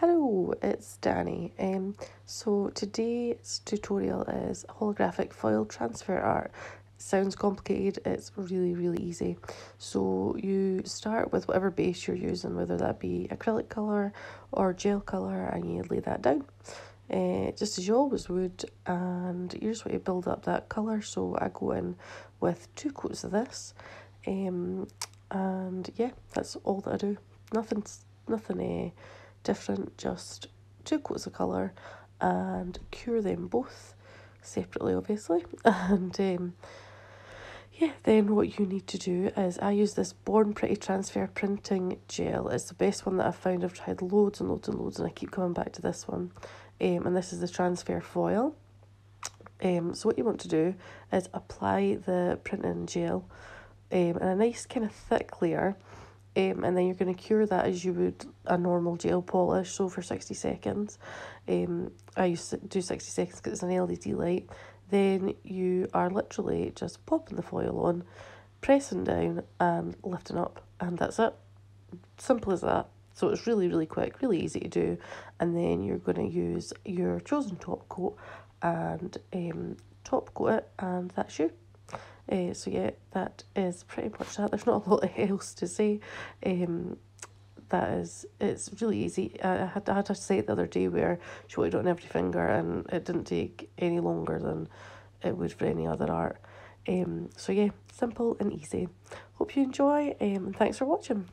Hello, it's Dani. Um, so today's tutorial is holographic foil transfer art. Sounds complicated, it's really, really easy. So you start with whatever base you're using, whether that be acrylic colour or gel colour, and you lay that down. Uh, just as you always would, and you just want to build up that colour. So I go in with two coats of this, um, and yeah, that's all that I do. Nothing, nothing. Uh, different, just two coats of colour and cure them both separately, obviously. And um, yeah, then what you need to do is I use this Born Pretty Transfer Printing Gel. It's the best one that I've found. I've tried loads and loads and loads, and I keep coming back to this one. Um, and this is the transfer foil. Um, so what you want to do is apply the printing gel um, in a nice kind of thick layer um, and then you're going to cure that as you would a normal gel polish, so for 60 seconds. Um, I used to do 60 seconds because it's an LED light. Then you are literally just popping the foil on, pressing down and lifting up, and that's it. Simple as that. So it's really, really quick, really easy to do. And then you're going to use your chosen top coat and um, top coat it, and that's you. Uh, so yeah, that is pretty much that. There's not a lot else to say. Um, that is, it's really easy. I had, I had to say it the other day where she wanted on every finger and it didn't take any longer than it would for any other art. Um, so yeah, simple and easy. Hope you enjoy um, and thanks for watching.